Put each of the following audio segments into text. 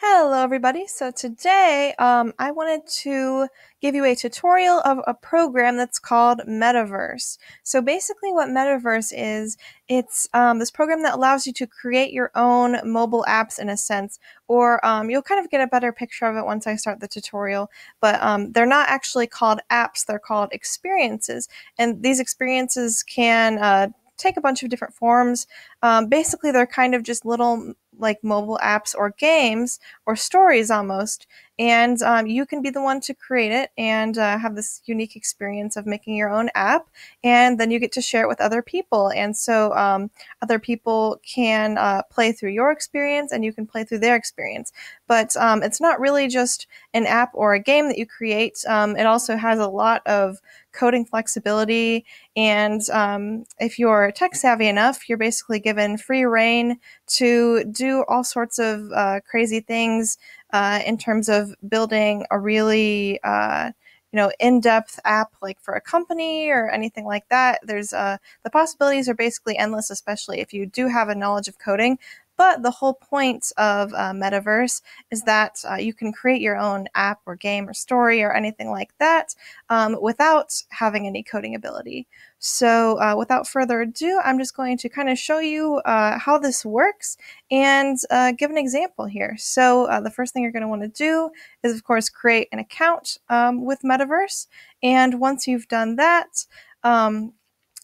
Hello everybody. So today um, I wanted to give you a tutorial of a program that's called Metaverse. So basically what Metaverse is, it's um, this program that allows you to create your own mobile apps in a sense, or um, you'll kind of get a better picture of it once I start the tutorial, but um, they're not actually called apps, they're called experiences. And these experiences can uh, take a bunch of different forms. Um, basically, they're kind of just little like mobile apps or games or stories almost and um, you can be the one to create it and uh, have this unique experience of making your own app and then you get to share it with other people. And so um, other people can uh, play through your experience and you can play through their experience. But um, it's not really just an app or a game that you create. Um, it also has a lot of coding flexibility. And um, if you're tech savvy enough you're basically given free rein to do all sorts of uh, crazy things uh, in terms of building a really uh, you know in-depth app like for a company or anything like that there's uh, the possibilities are basically endless especially if you do have a knowledge of coding but the whole point of uh, Metaverse is that uh, you can create your own app or game or story or anything like that um, without having any coding ability. So, uh, without further ado, I'm just going to kind of show you uh, how this works and uh, give an example here. So, uh, the first thing you're going to want to do is, of course, create an account um, with Metaverse. And once you've done that, um,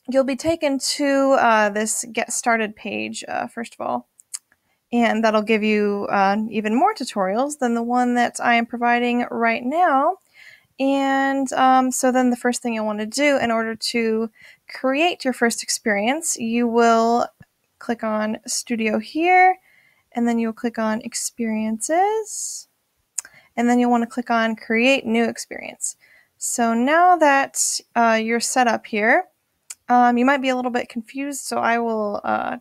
you'll be taken to uh, this Get Started page, uh, first of all. And that'll give you even more tutorials than the one that I am providing right now. And um, so then the first thing you'll want to do in order to create your first experience, you will click on Studio here, and then you'll click on Experiences, and then you'll want to click on Create New Experience. So now that uh, you're set up here, um, you might be a little bit confused, so I will uh,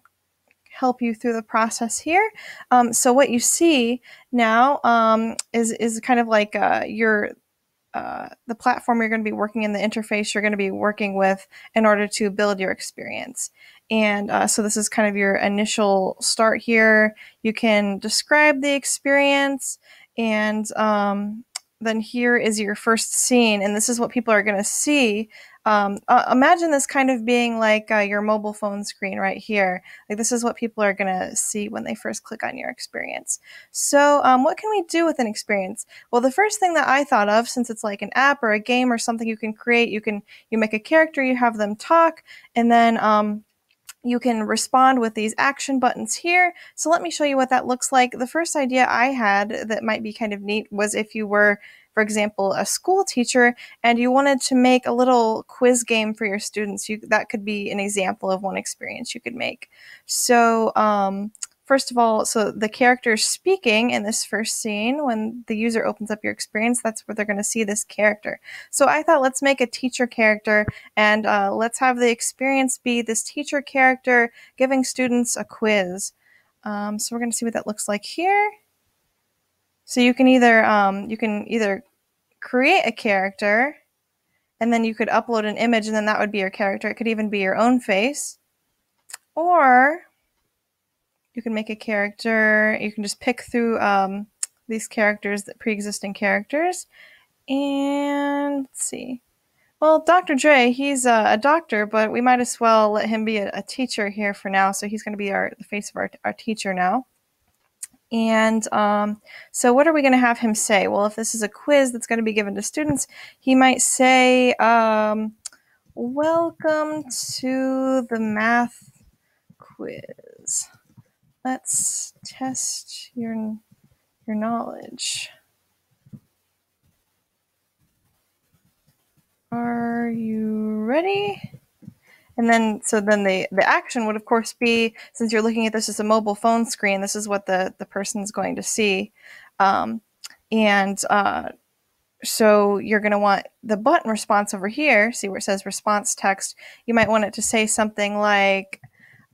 help you through the process here. Um, so what you see now um, is is kind of like uh, your uh, the platform you're going to be working in, the interface you're going to be working with in order to build your experience. And uh, so this is kind of your initial start here. You can describe the experience and um, then here is your first scene, and this is what people are going to see. Um, uh, imagine this kind of being like uh, your mobile phone screen right here. Like this is what people are going to see when they first click on your experience. So um, what can we do with an experience? Well, the first thing that I thought of, since it's like an app or a game or something you can create, you can you make a character, you have them talk, and then um, you can respond with these action buttons here. So let me show you what that looks like. The first idea I had that might be kind of neat was if you were, for example, a school teacher and you wanted to make a little quiz game for your students. You, that could be an example of one experience you could make. So um, First of all, so the character speaking in this first scene, when the user opens up your experience, that's where they're going to see this character. So I thought let's make a teacher character and uh, let's have the experience be this teacher character giving students a quiz. Um, so we're going to see what that looks like here. So you can either um, you can either create a character and then you could upload an image and then that would be your character. It could even be your own face. Or you can make a character. You can just pick through um, these characters, the pre-existing characters. And let's see. Well, Dr. Dre, he's a, a, doctor, but we might as well let him be a, a teacher here for now. So he's going to be our the face of our, our teacher now. And um, so, what are we going to have him say? Well, if this is a quiz that's going to be given to students, he might say, um, Welcome to the math quiz. Let's test your your knowledge. Are you ready? And then, so then the, the action would of course be, since you're looking at this as a mobile phone screen, this is what the, the person's going to see. Um, and uh, so you're going to want the button response over here, see where it says response text. You might want it to say something like,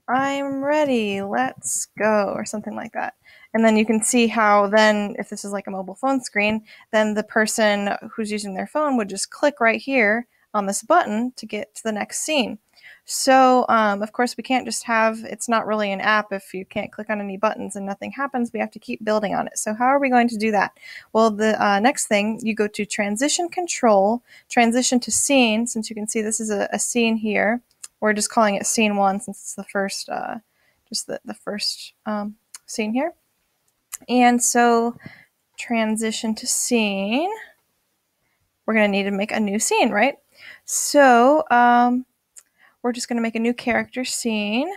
I'm ready, let's go, or something like that. And then you can see how then, if this is like a mobile phone screen, then the person who's using their phone would just click right here on this button to get to the next scene. So, um, of course, we can't just have it's not really an app if you can't click on any buttons and nothing happens. We have to keep building on it. So, how are we going to do that? Well, the uh, next thing you go to transition control, transition to scene. Since you can see this is a, a scene here, we're just calling it scene one since it's the first, uh, just the the first um, scene here. And so, transition to scene. We're going to need to make a new scene, right? So, um, we're just going to make a new character scene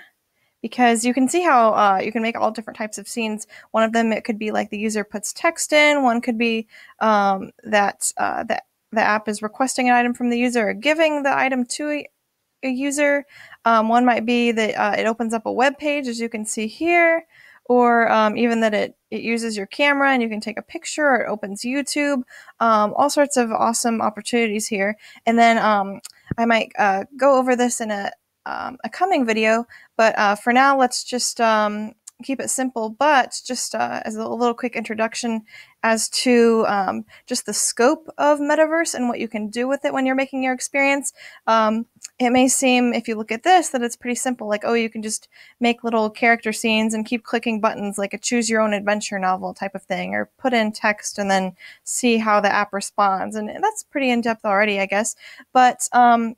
because you can see how uh, you can make all different types of scenes. One of them it could be like the user puts text in. One could be um, that uh, that the app is requesting an item from the user or giving the item to a, a user. Um, one might be that uh, it opens up a web page, as you can see here, or um, even that it it uses your camera and you can take a picture or it opens YouTube. Um, all sorts of awesome opportunities here. And then um, I might uh, go over this in a, um, a coming video, but uh, for now, let's just um, keep it simple. But just uh, as a little quick introduction as to um, just the scope of Metaverse and what you can do with it when you're making your experience. Um, it may seem, if you look at this, that it's pretty simple. Like, oh, you can just make little character scenes and keep clicking buttons, like a choose your own adventure novel type of thing, or put in text and then see how the app responds. And that's pretty in depth already, I guess. But um,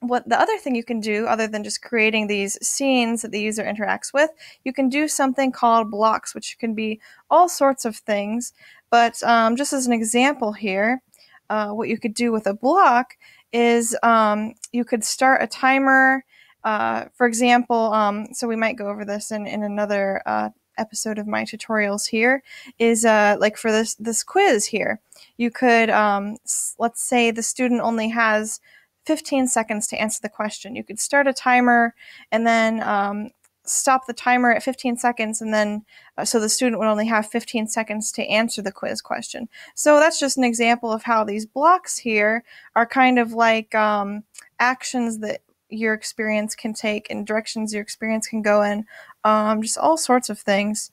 what the other thing you can do other than just creating these scenes that the user interacts with you can do something called blocks which can be all sorts of things but um, just as an example here uh, what you could do with a block is um, you could start a timer. Uh, for example, um, so we might go over this in, in another uh, episode of my tutorials here is uh, like for this this quiz here you could um, let's say the student only has 15 seconds to answer the question you could start a timer and then um, stop the timer at 15 seconds and then uh, so the student would only have 15 seconds to answer the quiz question. So that's just an example of how these blocks here are kind of like um, actions that your experience can take and directions your experience can go in, um, just all sorts of things.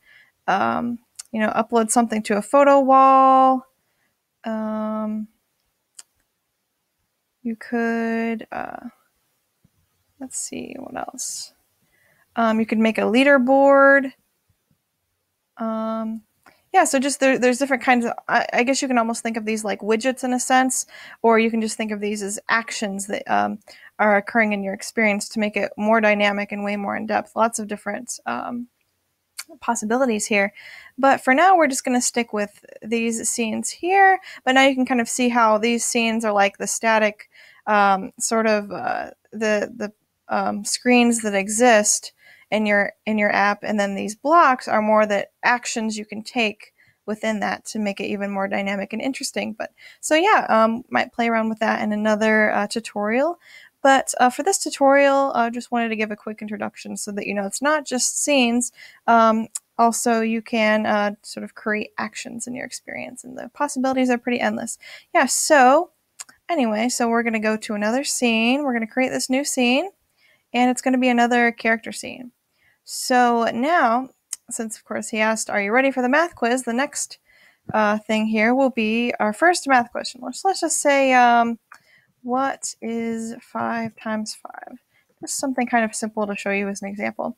Um, you know, upload something to a photo wall. Um, you could, uh, let's see, what else? Um, you could make a leaderboard. Um, yeah, so just there, there's different kinds of. I, I, guess you can almost think of these like widgets in a sense, or you can just think of these as actions that um, are occurring in your experience to make it more dynamic and way more in depth. Lots of different um, possibilities here. But for now, we're just going to stick with these scenes here. But now you can kind of see how these scenes are like the static um, sort of uh, the the um, screens that exist in your in your app and then these blocks are more the actions you can take within that to make it even more dynamic and interesting. But so yeah um, might play around with that in another uh, tutorial. But uh, for this tutorial i uh, just wanted to give a quick introduction so that you know it's not just scenes. Um, also you can uh, sort of create actions in your experience and the possibilities are pretty endless. Yeah so anyway so we're going to go to another scene we're going to create this new scene and it's going to be another character scene so now, since of course he asked, Are you ready for the math quiz? The next uh, thing here will be our first math question. Let's, let's just say, um, What is 5 times 5? Just something kind of simple to show you as an example.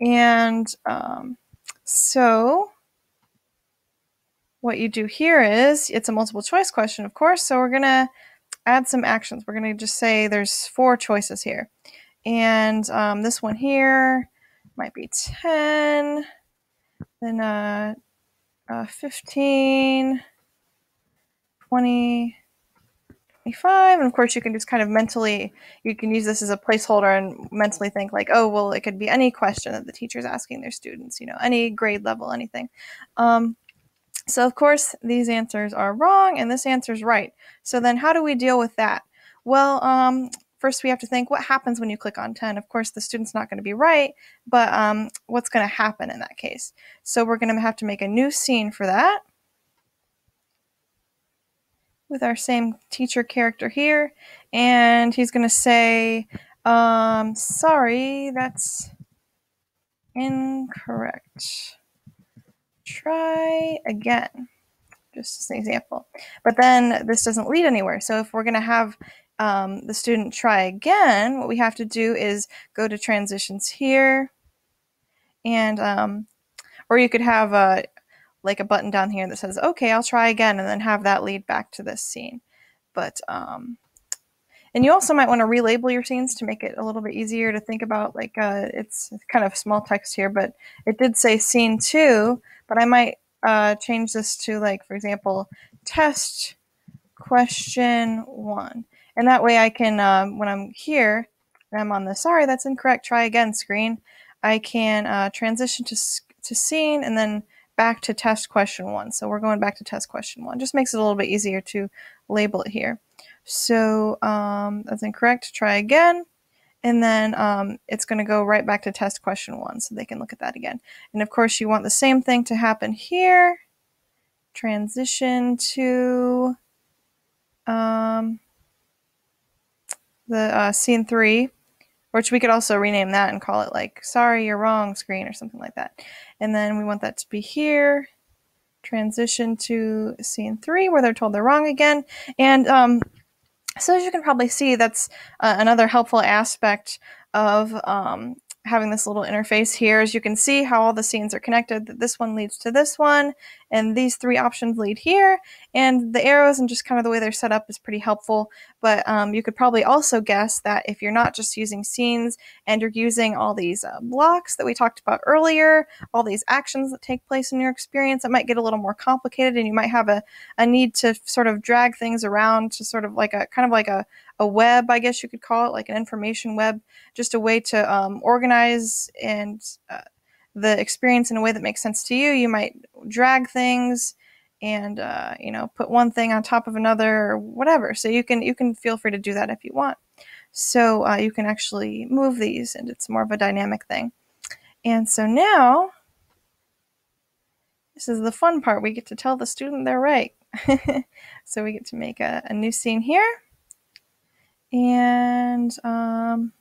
And um, so what you do here is it's a multiple choice question, of course. So we're going to add some actions. We're going to just say there's four choices here. And um, this one here might be 10, then uh, uh, 15, 20, 25. And of course, you can just kind of mentally, you can use this as a placeholder and mentally think, like, oh, well, it could be any question that the teacher's asking their students, you know, any grade level, anything. Um, so, of course, these answers are wrong and this answer is right. So, then how do we deal with that? Well, um, first we have to think what happens when you click on 10. Of course, the student's not going to be right, but um, what's going to happen in that case? So we're going to have to make a new scene for that with our same teacher character here. And he's going to say, um, sorry, that's incorrect. Try again just as an example. But then this doesn't lead anywhere. So if we're going to have um, the student try again, what we have to do is go to transitions here, and um, or you could have a like a button down here that says, "Okay, I'll try again," and then have that lead back to this scene. But um, and you also might want to relabel your scenes to make it a little bit easier to think about. Like uh, it's kind of small text here, but it did say scene two. But I might uh, change this to like, for example, test question one. And that way I can, um, when I'm here, and I'm on the sorry, that's incorrect, try again screen, I can uh, transition to, to scene and then back to test question one. So we're going back to test question one. Just makes it a little bit easier to label it here. So um, that's incorrect, try again. And then um, it's going to go right back to test question one so they can look at that again. And of course, you want the same thing to happen here. Transition to um, the uh, scene three, which we could also rename that and call it like, sorry, you're wrong screen or something like that. And then we want that to be here. Transition to scene three where they're told they're wrong again. And um, so as you can probably see, that's uh, another helpful aspect of um, having this little interface here. As you can see how all the scenes are connected that this one leads to this one and these three options lead here and the arrows and just kind of the way they're set up is pretty helpful. But um, you could probably also guess that if you're not just using scenes and you're using all these uh, blocks that we talked about earlier all these actions that take place in your experience it might get a little more complicated and you might have a, a need to sort of drag things around to sort of like a kind of like a, a web, I guess you could call it, like an information web, just a way to um, organize and uh, the experience in a way that makes sense to you. You might drag things and uh, you know put one thing on top of another or whatever. So you can you can feel free to do that if you want. So uh, you can actually move these, and it's more of a dynamic thing. And so now. This is the fun part. We get to tell the student they're right. so we get to make a, a new scene here and um,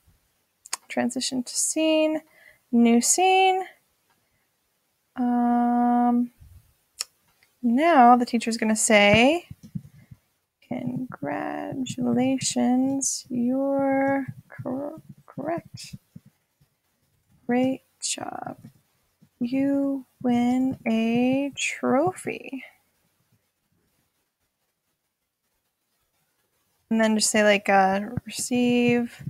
transition to scene, new scene. Um, now the teacher is going to say, Congratulations, you're cor- correct. Great job. You win a trophy. and then just say like uh, receive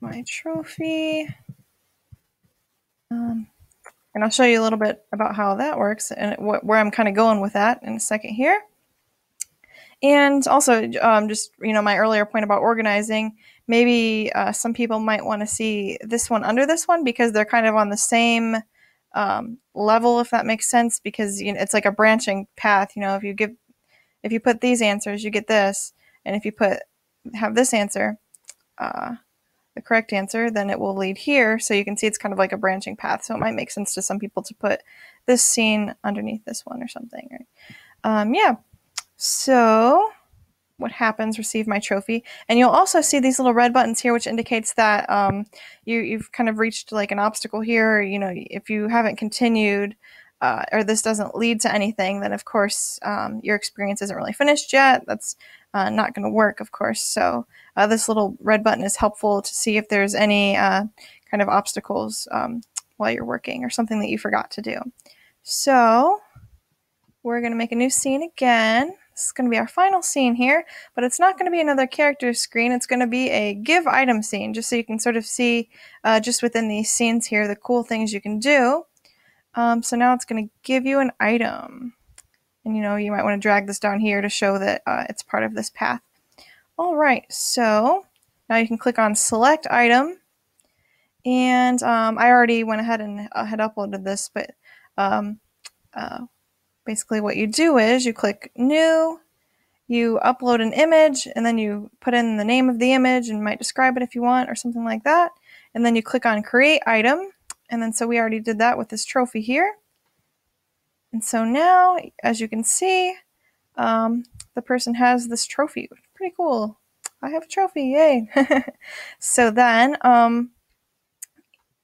my trophy. Um, and I'll show you a little bit about how that works and wh where I'm kind of going with that in a second here. And also, um, just you know, my earlier point about organizing. Maybe uh, some people might want to see this one under this one because they're kind of on the same um, level, if that makes sense. Because you know, it's like a branching path. You know, if you give, if you put these answers, you get this. And if you put have this answer, uh, the correct answer, then it will lead here. So you can see it's kind of like a branching path. So it might make sense to some people to put this scene underneath this one or something. Right? Um, yeah. So what happens? Receive my trophy. And you'll also see these little red buttons here, which indicates that um, you, you've kind of reached like an obstacle here. You know, if you haven't continued, uh, or this doesn't lead to anything, then of course um, your experience isn't really finished yet. That's uh, not going to work, of course. So uh, this little red button is helpful to see if there's any uh, kind of obstacles um, while you're working or something that you forgot to do. So we're going to make a new scene again. This is going to be our final scene here, but it's not going to be another character screen. It's going to be a give item scene, just so you can sort of see uh, just within these scenes here the cool things you can do. Um, so now it's going to give you an item. And you know, you might want to drag this down here to show that uh, it's part of this path. All right, so now you can click on select item. And um, I already went ahead and uh, had uploaded this, but um, uh, basically what you do is you click new, you upload an image, and then you put in the name of the image and might describe it if you want or something like that. And then you click on create item. And then so we already did that with this trophy here. And so now, as you can see, um, the person has this trophy. Pretty cool. I have a trophy, yay. so then, um,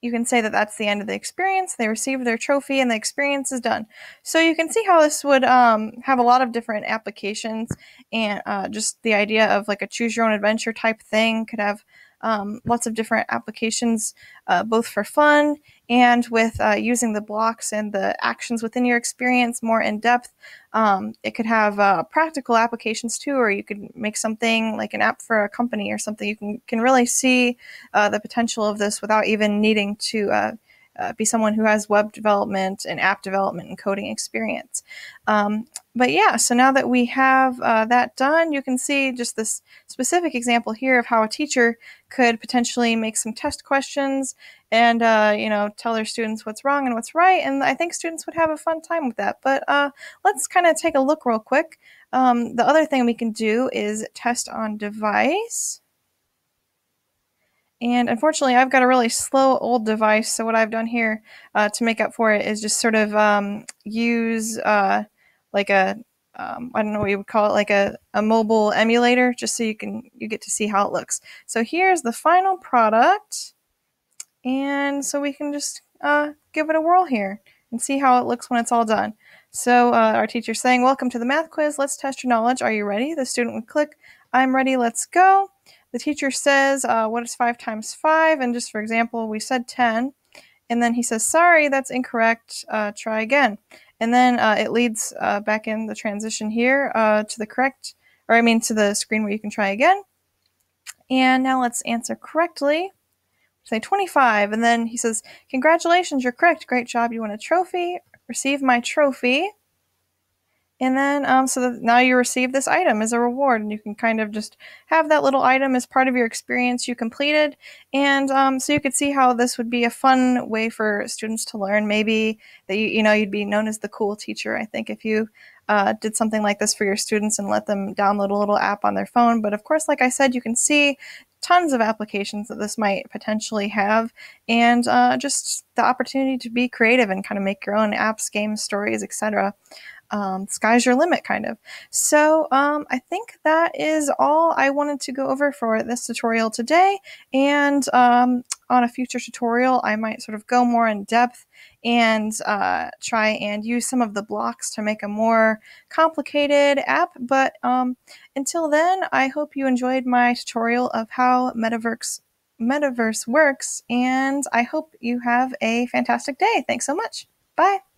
you can say that that's the end of the experience. They received their trophy and the experience is done. So you can see how this would um, have a lot of different applications and uh, just the idea of like a choose your own adventure type thing could have um, lots of different applications, uh, both for fun and with uh, using the blocks and the actions within your experience more in depth. Um, it could have uh, practical applications too, or you could make something like an app for a company or something. You can, can really see uh, the potential of this without even needing to uh, be someone who has web development and app development and coding experience. Um, but yeah, so now that we have uh, that done, you can see just this specific example here of how a teacher could potentially make some test questions and uh, you know tell their students what's wrong and what's right. And I think students would have a fun time with that. But uh, let's kind of take a look real quick. Um, the other thing we can do is test on device. And unfortunately, I've got a really slow old device. So what I've done here uh, to make up for it is just sort of um, use uh, like a um, I don't know what you would call it, like a, a mobile emulator, just so you can you get to see how it looks. So here's the final product, and so we can just uh, give it a whirl here and see how it looks when it's all done. So uh, our teacher's saying, "Welcome to the math quiz. Let's test your knowledge. Are you ready?" The student would click, "I'm ready. Let's go." The teacher says, uh, What is 5 times 5? And just for example, we said 10. And then he says, Sorry, that's incorrect. Uh, try again. And then uh, it leads uh, back in the transition here uh, to the correct, or I mean to the screen where you can try again. And now let's answer correctly. Say 25. And then he says, Congratulations, you're correct. Great job. You won a trophy. Receive my trophy. And then, um, so now you receive this item as a reward, and you can kind of just have that little item as part of your experience you completed. And um, so you could see how this would be a fun way for students to learn. Maybe that you, you know you'd be known as the cool teacher. I think if you uh, did something like this for your students and let them download a little app on their phone. But of course, like I said, you can see tons of applications that this might potentially have, and uh, just the opportunity to be creative and kind of make your own apps, games, stories, etc um, sky's your limit kind of. So um, I think that is all I wanted to go over for this tutorial today. And um, on a future tutorial, I might sort of go more in depth and uh, try and use some of the blocks to make a more complicated app. But um, until then, I hope you enjoyed my tutorial of how Metaverse Metaverse works, and I hope you have a fantastic day. Thanks so much. Bye.